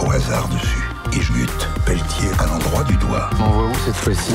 au hasard dessus. Et je bute Pelletier à l'endroit du doigt. M'envoie où cette fois-ci?